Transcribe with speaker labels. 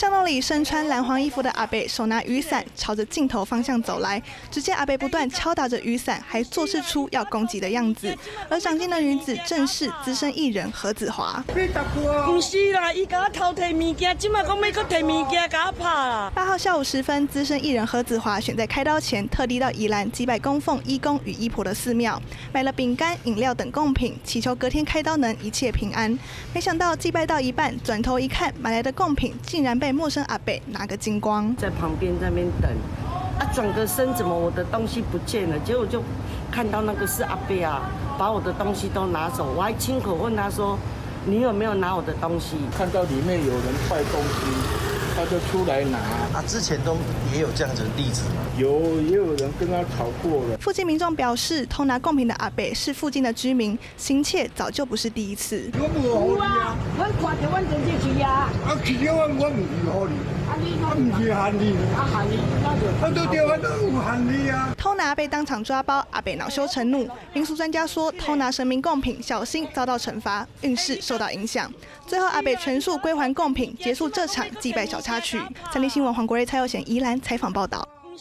Speaker 1: 巷弄里身穿蓝黄衣服的阿贝手拿雨伞，朝着镜头方向走来。只见阿贝不断敲打着雨伞，还做事出要攻击的样子。而长镜的女子正是资深艺人何子华。
Speaker 2: 不是啦，伊甲我偷摕物件，今麦讲要搁摕物件甲我拍啦。
Speaker 1: 八号下午时分，资深艺人何子华选在开刀前，特地到宜兰祭拜供奉义工与医婆的寺庙，买了饼干、饮料等贡品，祈求隔天开刀能一切平安。没想到祭拜到一半，转头一看，买来的贡品竟然被陌生阿北拿个精光。
Speaker 2: 在旁边那边等，啊，转个身怎么我的东西不见了？结果就看到那个是阿贝啊，把我的东西都拿走。我还亲口问他说：“你有没有拿我的东西？”
Speaker 3: 看到里面有人坏东西。他就出来拿
Speaker 4: 啊！之前都也有这样子的例子吗？
Speaker 3: 有，也有人跟他吵过了。
Speaker 1: 附近民众表示，偷拿贡品的阿北是附近的居民，心切早就不是第一次。
Speaker 5: 我不好啊！我看到我啊！啊，去了我我唔是好你，啊你唔是喊你，啊喊你，那就都都有喊你啊！
Speaker 1: 偷拿被当场抓包，阿北恼羞成怒。民俗专家说，偷拿神明贡品，小心遭到惩罚，运势受到影响。最后，阿北全数归还贡品，结束这场祭拜小插曲。三立新闻黄国瑞、蔡佑贤、宜兰采访报道。